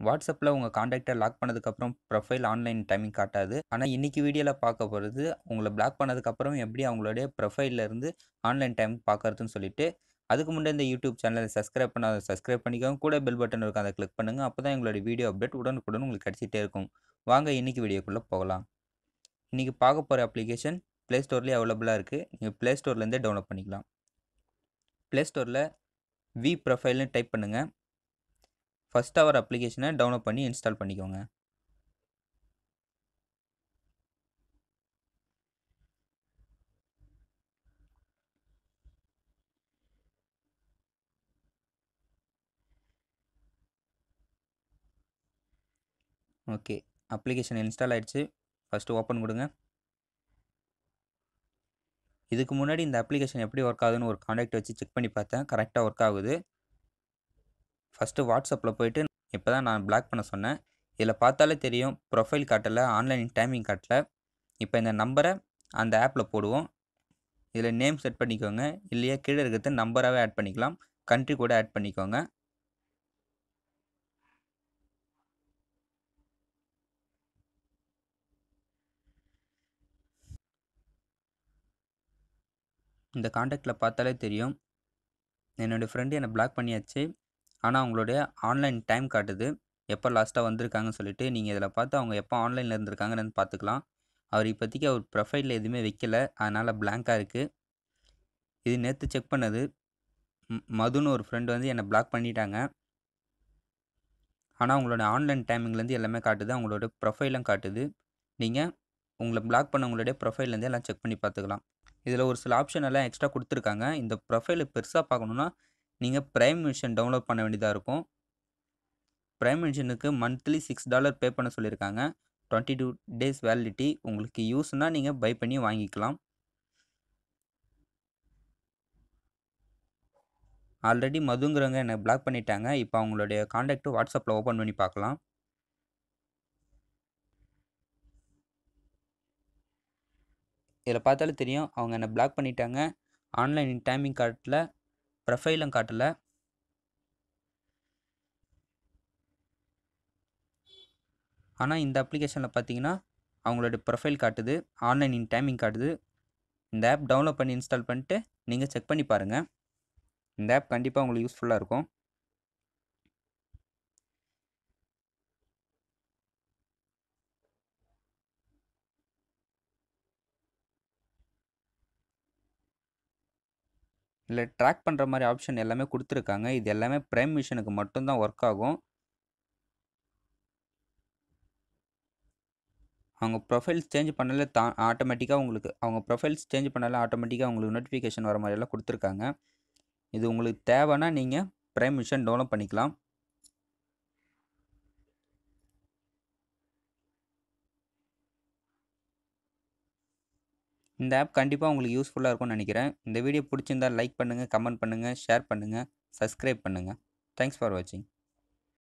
வாட்ஸ்அப்பில் உங்கள் காண்டாக்டை லாக் பண்ணதுக்கப்புறம் ப்ரொஃபைல் ஆன்லைன் டைமிங் காட்டாது. ஆனால் இன்றைக்கி வீடியோவில் பார்க்க போகிறது உங்களை பிளாக் பண்ணதுக்கப்புறம் எப்படி அவங்களுடைய ப்ரொஃபைல்லேருந்து ஆன்லைன் டைம் பார்க்கறதுன்னு சொல்லிட்டு அதுக்கு முன்னாடி இந்த யூடியூப் சேனலை சப்ஸ்கிரைப் பண்ணாத சப்ஸ்கிரைப் பண்ணிக்கோங்க. கூட பெல் பட்டன் இருக்கும் அதை கிளிக் பண்ணுங்கள் அப்போ தான் எங்களுடைய வீடியோ அப்டேட் உடனுக்குடன் உங்களுக்கு கிடச்சிட்டே இருக்கும். வாங்க இன்றைக்கி வீடியோக்குள்ளே போகலாம். இன்றைக்கி பார்க்க போகிற அப்ளிகேஷன் ப்ளே ஸ்டோர்லேயே அவைலபிளாக இருக்குது நீங்கள் ப்ளே ஸ்டோர்லேருந்தே டவுன்லோட் பண்ணிக்கலாம். ப்ளே ஸ்டோரில் வி ப்ரொஃபைல்னு டைப் பண்ணுங்கள் ஃபஸ்ட் அவர் அப்ளிகேஷனை டவுன்லோட் பண்ணி இன்ஸ்டால் பண்ணிக்கோங்க. ஓகே. அப்ளிகேஷன் இன்ஸ்டால் ஆகிடுச்சு ஃபஸ்ட்டு ஓப்பன் கொடுங்க. இதுக்கு முன்னாடி இந்த அப்ளிகேஷன் எப்படி ஒர்க் ஆகுதுன்னு ஒரு காண்டாக்ட் வச்சு செக் பண்ணி பார்த்தேன். கரெக்டாக ஒர்க் ஆகுது. ஃபஸ்ட்டு வாட்ஸ்அப்பில் போயிட்டு இப்போ தான் நான் பிளாக் பண்ண சொன்னேன். இதில் பார்த்தாலே தெரியும் ப்ரொஃபைல் காட்டலை ஆன்லைன் டைமிங் காட்டலை. இப்போ இந்த நம்பரை அந்த ஆப்பில் போடுவோம். இதில் நேம் செட் பண்ணிக்கோங்க. இல்லையா கீழே இருக்கிறது நம்பராகவே ஆட் பண்ணிக்கலாம். கண்ட்ரி கூட ஆட் பண்ணிக்கோங்க. இந்த காண்டாக்டில் பார்த்தாலே தெரியும். என்னோடய ஃப்ரெண்டு என்னை பிளாக் பண்ணியாச்சு. ஆனால் அவங்களுடைய ஆன்லைன் டைம் காட்டுது. எப்போ லாஸ்ட்டாக வந்திருக்காங்கன்னு சொல்லிட்டு நீங்கள் இதில் பார்த்து அவங்க எப்போ ஆன்லைனில் இருந்திருக்காங்கன்னு பார்த்துக்கலாம். அவர் இப்போதைக்கு அவர் ப்ரொஃபைலில் எதுவுமே வைக்கல. அதனால் பிளாங்காக இருக்குது இது நேற்று செக் பண்ணது. மதுன்னு ஒரு ஃப்ரெண்டு வந்து என்னை பிளாக் பண்ணிட்டாங்க. ஆனால் உங்களோட ஆன்லைன் டைமிங்லேருந்து எல்லாமே காட்டுது. அவங்களோட ப்ரொஃபைலும் காட்டுது. நீங்கள் உங்களை பிளாக் பண்ணவங்களுடைய ப்ரொஃபைல்லேருந்து எல்லாம் செக் பண்ணி பார்த்துக்கலாம். இதில் ஒரு சில ஆப்ஷன் எல்லாம் எக்ஸ்ட்ரா கொடுத்துருக்காங்க. இந்த ப்ரொஃபைலை பெருசாக பார்க்கணுன்னா நீங்கள் ப்ரைம் மிஷன் டவுன்லோட் பண்ண வேண்டியதாக இருக்கும். ப்ரைம் மிஷனுக்கு மந்த்லி சிக்ஸ் டாலர் பே பண்ண சொல்லியிருக்காங்க. டுவெண்ட்டி டூ டேஸ் வேலிடிட்டி உங்களுக்கு யூஸ்னால் நீங்கள் பை பண்ணி வாங்கிக்கலாம். ஆல்ரெடி மதுங்கிறவங்க என்னை பிளாக் பண்ணிட்டாங்க. இப்போ அவங்களுடைய காண்டாக்ட்டு வாட்ஸ்அப்பில் ஓப்பன் பண்ணி பார்க்கலாம். இதில் பார்த்தாலே தெரியும். அவங்க என்னை பிளாக் பண்ணிட்டாங்க. ஆன்லைன் டைமிங் காட்டல ப்ரொஃபைலும் காட்டலை. ஆனால் இந்த அப்ளிகேஷனில் பார்த்தீங்கன்னா அவங்களோட ப்ரொஃபைல் காட்டுது ஆன்லைன் இன் டைமிங் காட்டுது. இந்த ஆப் டவுன்லோட் பண்ணி இன்ஸ்டால் பண்ணிட்டு நீங்கள் செக் பண்ணி பாருங்கள் இந்த ஆப் கண்டிப்பாக உங்களுக்கு யூஸ்ஃபுல்லாக இருக்கும். இல்லை ட்ராக் பண்ணுற மாதிரி ஆப்ஷன் எல்லாமே கொடுத்துருக்காங்க. இது எல்லாமே ப்ரைம் மிஷனுக்கு மட்டும்தான் ஒர்க் ஆகும். அவங்க ப்ரொஃபைல்ஸ் சேஞ்ச் பண்ணல தா ஆட்டோமேட்டிக்காக உங்களுக்கு அவங்க ப்ரொஃபைல்ஸ் சேஞ்ச் பண்ணல ஆட்டோமேட்டிக்காக உங்களுக்கு நோட்டிஃபிகேஷன் வர மாதிரியெல்லாம் கொடுத்துருக்காங்க. இது உங்களுக்கு தேவைன்னா நீங்கள் ப்ரைம் மிஷன் டவுன்லோட் பண்ணிக்கலாம். இந்த ஆப் கண்டிப்பாக உங்களுக்கு யூஸ்ஃபுல்லாக இருக்கும்னு நினைக்கிறேன். இந்த வீடியோ பிடிச்சிருந்தா லைக் பண்ணுங்கள் கமெண்ட் பண்ணுங்கள் ஷேர் பண்ணுங்கள் சப்ஸ்கிரைப் பண்ணுங்கள் தேங்க்ஸ் ஃபார் வாட்சிங்